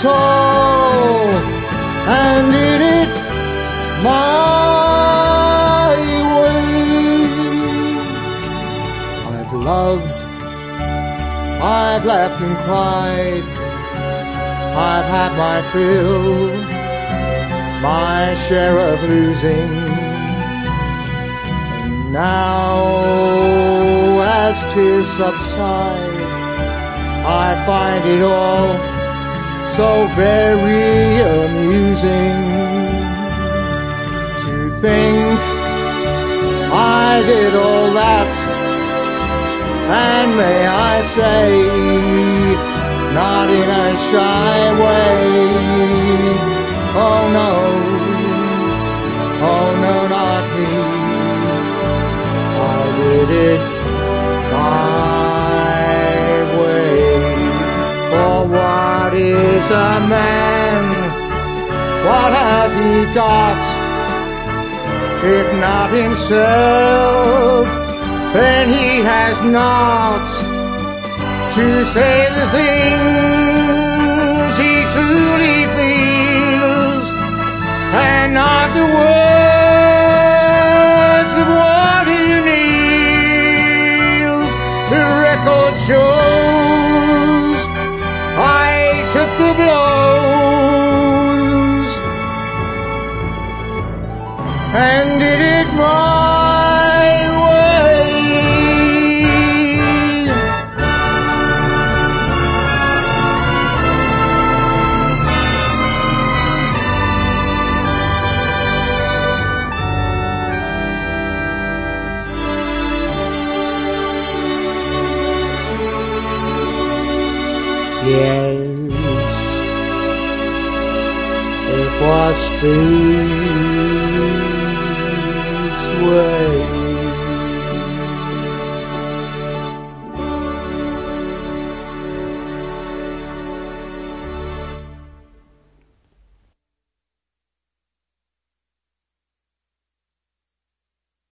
tall and did it my way. I've loved I've laughed and cried. I've had my fill, my share of losing. And now, as tears subside, I find it all so very amusing to think I did all that and may I say, not in a shy way. Oh no, man? What has he got? If not himself then he has not to say the things he truly feels and not the words Yes, it was Steve's way.